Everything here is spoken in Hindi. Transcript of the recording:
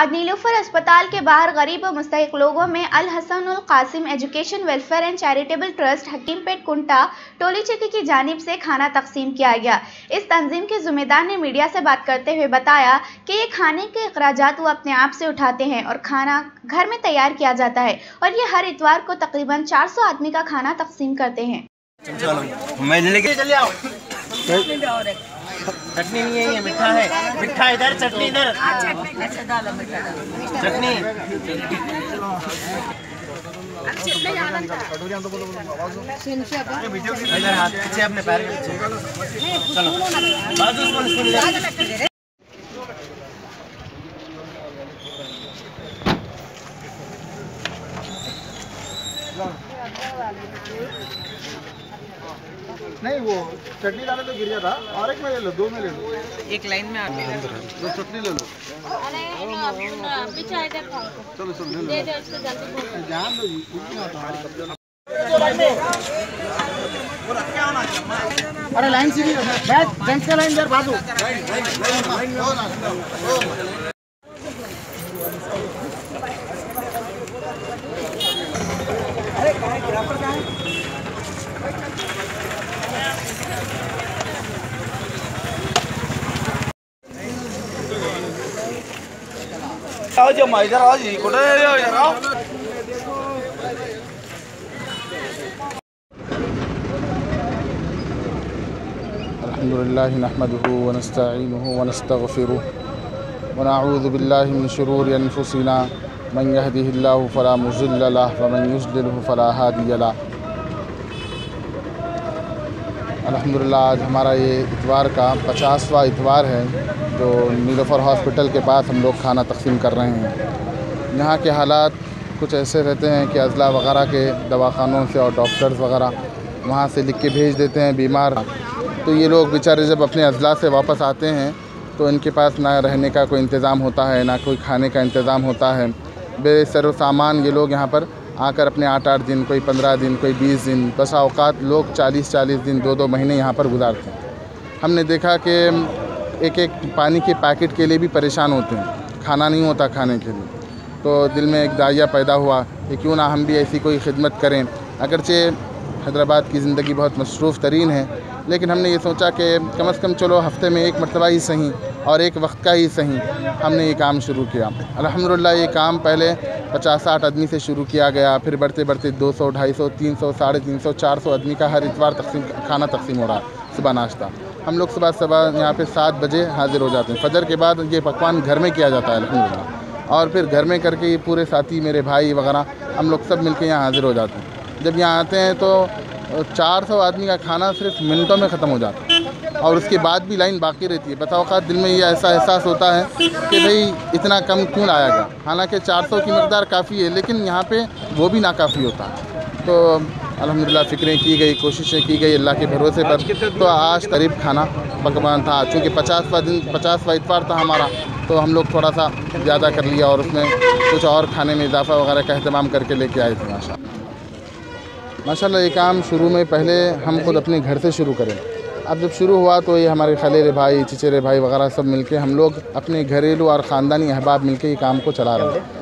आज नीलूफर अस्पताल के बाहर गरीब और मुस्तक लोगों में Al Hasan ul Qasim education welfare and charitable trust Hakimpet Kunta Toli चक्की की जानब से खाना तकसीम किया गया। इस तंजीम के जुम्मेदार ने मीडिया से बात करते हुए बताया कि ये खाने के अखराज वो अपने आप से उठाते हैं और खाना घर में तैयार किया जाता है और ये हर इतवार को तकरीबन 400 आदमी का खाना तकसीम करते हैं। चटनी नहीं है, ये मिठा है। मिठा इधर, चटनी इधर। चटनी। इधर हाथ अपने स्पून इधर नहीं वो चटनी डाले तो गिर जाता। और एक में ले लो दो में ले लो। एक लाइन में आप दो चटनी ले लो। चलो चलो ले लो। जान दो जी कुछ नहीं होता अरे लाइन सीधी बैठ जेंट्स का लाइन इधर बाजू आओ जो मैं इधर आओ जी कुठे इधर आओ अलहमदिल्ला नहमदहू वनस्ताइनुहु वनस्तगफिरुह वनऊज़ु बिल्लाहि मिन शुरूरि अनफुसिना मन यहदिहिल्लाहु फला मुज़िल्ल लह व मन युज़लिलहु फला हादिय लह अल्हम्दुलिल्लाह, आज हमारा ये इतवार का पचासवा इतवार है, जो नीलोफर हॉस्पिटल के पास हम लोग खाना तकसीम कर रहे हैं। यहाँ के हालात कुछ ऐसे रहते हैं कि अजला वगैरह के दवाखानों से और डॉक्टर्स वगैरह वहाँ से लिख के भेज देते हैं बीमार। तो ये लोग बेचारे जब अपने अजला से वापस आते हैं तो इनके पास ना रहने का कोई इंतज़ाम होता है, ना कोई खाने का इंतज़ाम होता है। बेसर सामान ये लोग यहाँ पर आकर अपने आठ आठ दिन, कोई पंद्रह दिन, कोई बीस दिन, बस अवकात लोग चालीस चालीस दिन दो दो महीने यहाँ पर गुजारते हैं। हमने देखा कि एक एक पानी के पैकेट के लिए भी परेशान होते हैं। खाना नहीं होता खाने के लिए। तो दिल में एक दाइया पैदा हुआ कि क्यों ना हम भी ऐसी कोई खिदमत करें। अगरचे हैदराबाद की ज़िंदगी बहुत मसरूफ़ तरीन है, लेकिन हमने ये सोचा कि कम अज़ कम चलो हफ़्ते में एक मरतबा ही सही और एक वक्त का ही सही। हमने ये काम शुरू किया। अल्हम्दुलिल्लाह ये काम पहले पचास साठ आदमी से शुरू किया गया। फिर बढ़ते बढ़ते दो सौ, ढाई सौ, तीन सौ, साढ़े तीन सौ, चार सौ आदमी का हर इतवार तकसीम, खाना तकसीम हो रहा है, सुबह नाश्ता। हम लोग सुबह सुबह यहाँ पे सात बजे हाज़िर हो जाते हैं। फजर के बाद ये पकवान घर में किया जाता है अलहमदिल्ला और फिर घर में करके ये पूरे साथी, मेरे भाई वगैरह, हम लोग सब मिलके यहाँ हाज़िर हो जाते हैं। जब यहाँ आते हैं तो चार सौ आदमी का खाना सिर्फ़ मिनटों में ख़त्म हो जाता है। और उसके बाद भी लाइन बाकी रहती है। बताओ दिल में ये ऐसा एहसास होता है कि भाई इतना कम क्यों लाया गया? हालाँकि 400 की मकदार काफ़ी है, लेकिन यहाँ पे वो भी नाकाफ़ी होता है। तो अलहमदिल्ला फ़िक्रें की गई, कोशिशें की गई, अल्लाह के भरोसे पर। तो आज करीब खाना पकवान था, चूँकि पचासवा दिन, पचासवा इतवार था हमारा तो हम लोग थोड़ा सा ज़्यादा कर लिया और उसमें कुछ और खाने में इजाफ़ा वगैरह का अहतमाम करके लेके आए थे माशा माशा ये काम शुरू में पहले हम खुद अपने घर से शुरू करें। अब जब शुरू हुआ तो ये हमारे खलेरे भाई, चिचेरे भाई वगैरह सब मिलके हम लोग अपने घरेलू और ख़ानदानी अहबाब मिलके ये काम को चला रहे हैं।